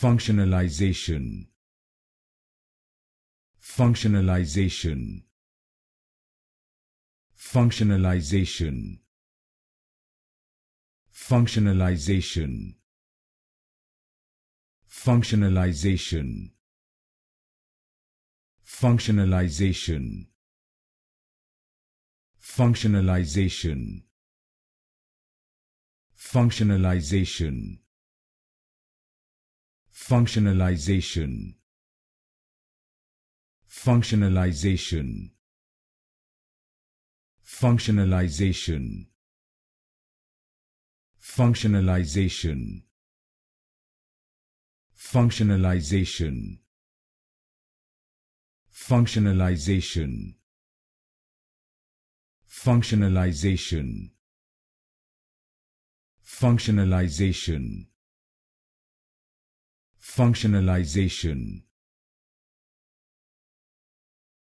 functionalization. Functionalization. Functionalization. Functionalization. Functionalization. Functionalization. Functionalization. Functionalization functionalization. Functionalization. Functionalization. Functionalization. Functionalization. Functionalization. Functionalization. Functionalization functionalization